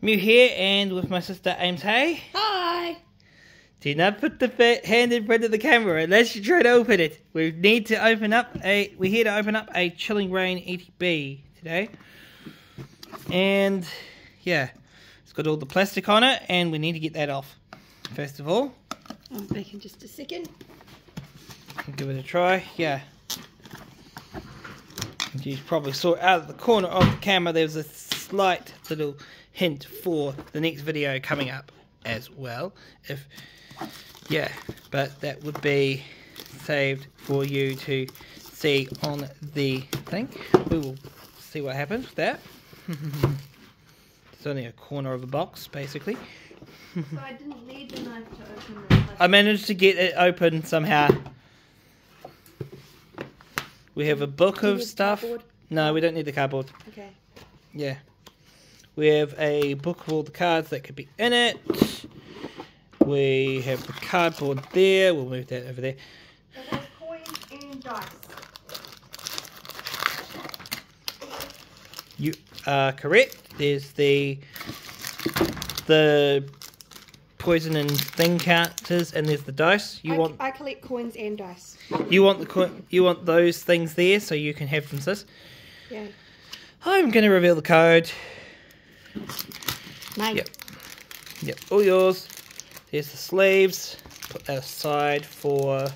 Mew here and with my sister Aimzhay. Hi! Do not put the hand in front of the camera unless you try to open it. We need to open up a. We're here to open up a Chilling Reign ETB today. And yeah, it's got all the plastic on it, and we need to get that off. First of all, I'm back in just a second. give it a try. Yeah. You probably saw out of the corner of the camera there's a slight little hint for the next video coming up as well. If yeah, but that would be saved for you to see on the thing. We will see what happens with that. it's only a corner of a box, basically. So I didn't need the knife to open the I managed to get it open somehow. We have a book of stuff. cardboard? No, we don't need the cardboard. Okay. Yeah. We have a book of all the cards that could be in it. We have the cardboard there. We'll move that over there. So there's coins and dice. You are correct. There's the the poison and thing counters, and there's the dice. You I, want I collect coins and dice. you want the co- you want those things there, so you can have them, sis. Yeah. I'm going to reveal the code. Mine. Yep. Yep, all yours. There's the sleeves. Put that aside for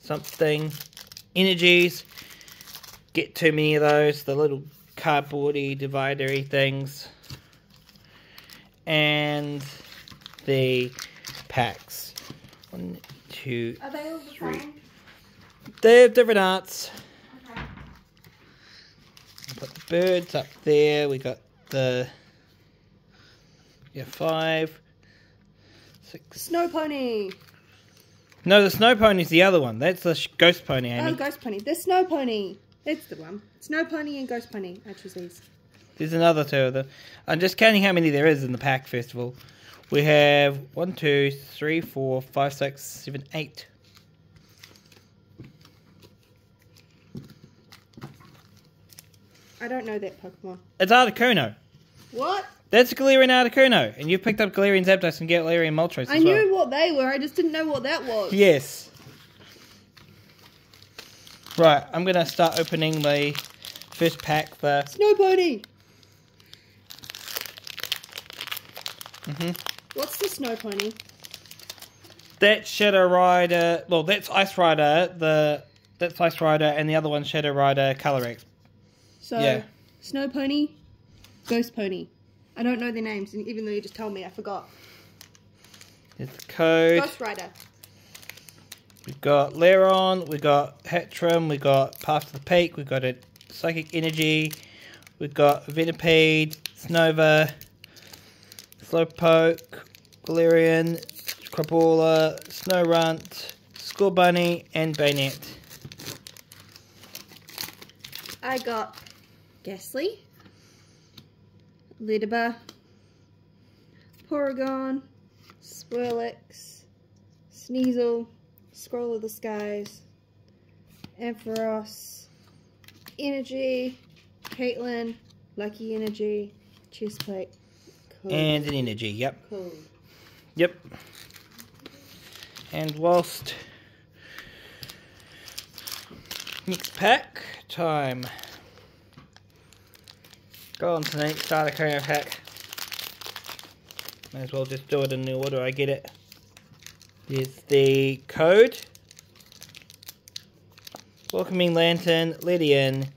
something. Energies. Get too many of those. The little cardboardy dividery things. And the packs. One, two. Are they all the same? They have different arts. Okay. Put the birds up there. We got the yeah five, six. Snow pony. No, the snow pony's the other one. That's the ghost pony, Amy. Oh, ghost pony. The snow pony. That's the one. Snow pony and ghost pony. I choose these. There's another two of them. I'm just counting how many there is in the pack. First of all, we have one, two, three, four, five, six, seven, eight. I don't know that Pokemon. It's Articuno. What? That's Galarian Articuno, and you've picked up Galarian Zapdos and Galarian Moltres as I well. knew what they were. I just didn't know what that was. Yes. Right, I'm gonna start opening the first pack. The Snow pony. hmm What's the snow pony? that's Shadow Rider. Well, that's Ice Rider. The that's Ice Rider, and the other one's Shadow Rider Calyrex. So, Yeah. snow pony, ghost pony. I don't know their names, and even though you just told me, I forgot. It's code. Ghost Rider. We've got Lairon. We've got Hattrem. We've got Path to the Peak. We've got a Psychic Energy. We've got Venipede, Snover, Slowpoke, Galarian, Crapola, Snorunt, Scorbunny, and Bayonet. I got Gastly, Ledyba, Porygon, Swirlix, Sneasel, Scroll of the Skies, Ampharos, Energy, Caitlin, Lucky Energy, Chestplate, Cool. And an Energy, yep. cool. Yep. And whilst next pack time. Go on to the next starter crane pack. May as well just do it in the order I get it. There's the code. Welcoming Lantern, Ledian,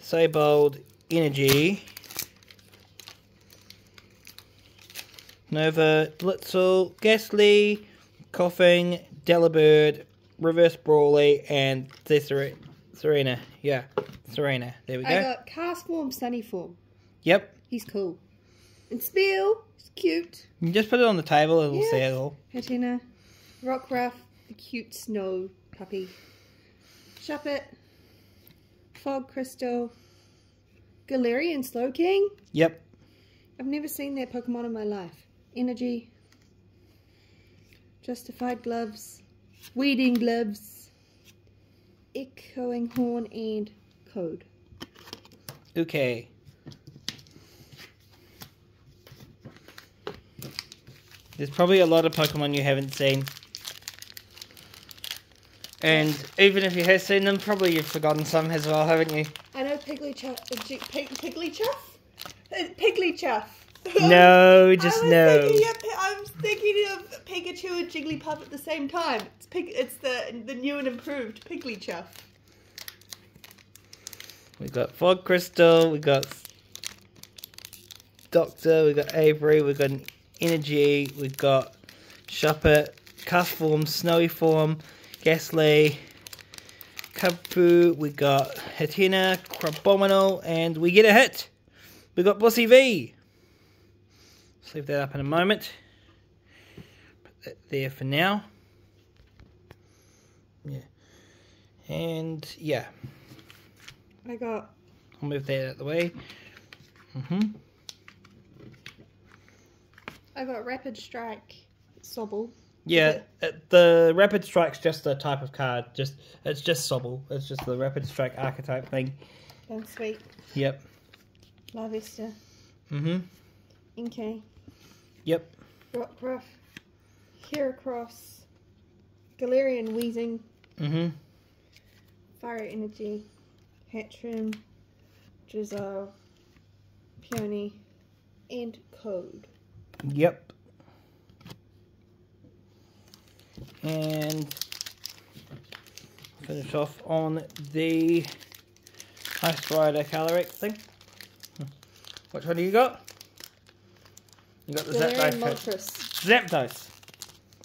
Saybold, Energy, Nova, Blitzel, Gastly, Coughing, Delibird, Reverse Brawly, and Serena. Yeah, Serena. There we go. I go. got Castform, Sunny Form. Yep. He's cool. And Spheal, he's cute. You just put it on the table, it'll Yeah. say it all. Hatenna, Rockruff, the cute snow puppy. Shuppet, Fog Crystal, Galarian Slowking. Yep. I've never seen that Pokemon in my life. Energy, Justified Gloves, Weeding Gloves, Echoing Horn, and Code. Okay. There's probably a lot of Pokemon you haven't seen. And even if you have seen them, probably you've forgotten some as well, haven't you? I know Pigglychuff. Uh, Pig, Pigglychuff? Uh, Pigglychuff. No, I just was no. Thinking of, I'm thinking of Pikachu and Jigglypuff at the same time. It's Pig. It's the the new and improved Pigglychuff. We got Fog Crystal, we got Doctor, we got Avery, we got Energy, we've got Shuppet, Cuff Form, Snowy Form, Gastly, Kubfu, we got Hatenna, Crabominable, and we get a hit. We got Bossy V. Let's leave that up in a moment. Put that there for now. Yeah. And yeah. I got I'll move that out of the way. hmm I got Rapid Strike Sobble. Yeah, uh, the Rapid Strike's just a type of card. Just It's just Sobble. It's just the Rapid Strike archetype thing. Oh, sweet. Yep. La Vista. Mm-hmm. Inkay. Yep. Rockruff. Heracross. Galarian Wheezing. hmm Fire Energy. Hattrem. Drizzile. Peony. And Code. Yep. And finish off on the Ice Rider Calyrex thing. Hmm. Which one do you got? You got the Zapdos. Moltres. Zapdos.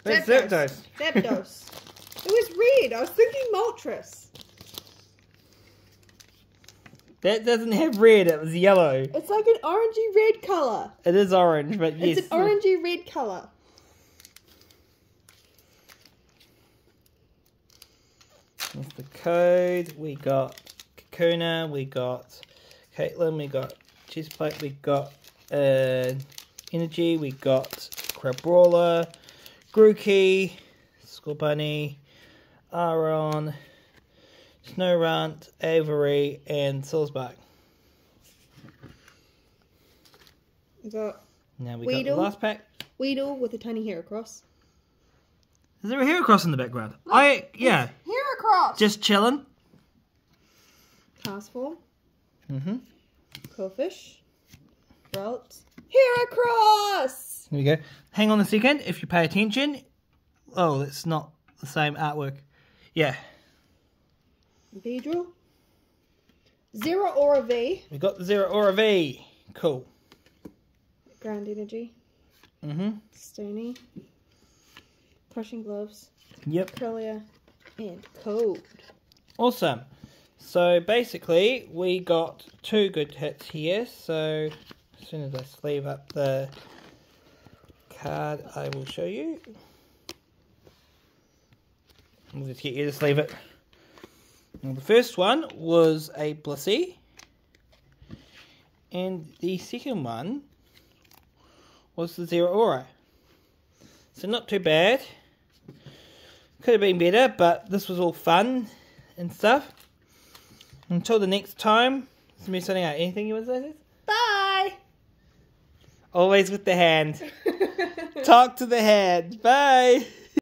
Where's Zapdos. Zapdos? Zapdos. it was red. I was thinking Moltres. That doesn't have red, it was yellow. It's like an orangey red colour. It is orange, but yes. It's an orangey red colour. That's the code. We got Kakuna, we got Caitlin, we got Chestplate, we got uh, Energy, we got Crabrawler, Grookey, Scorbunny, Aron, Snorunt, Avery, and Silsbark. We got Now we got Weedle. the last pack. Weedle with a tiny hair across. Is there a Heracross in the background? I yeah, Hair across. just chilling. Castform. Mm-hmm. Qwilfish. Ralt. Hair across. Here we go. Hang on a second. If you pay attention. Oh, it's not the same artwork. Yeah. Beedrill. Zeraora V. We got the Zeraora V. Cool. Ground Energy. Mm-hmm. Stony. Crushing Gloves. Yep. Curlia. And Code. Awesome. So basically, we got two good hits here. So as soon as I sleeve up the card, I will show you. We'll just get you to sleeve it. Now, the first one was a Blissey. And the second one was the Zeraora. So not too bad. Could have been better, but this was all fun and stuff. Until the next time, it's me sending out anything you want to say? Bye. Always with the hand. Talk to the hand. Bye.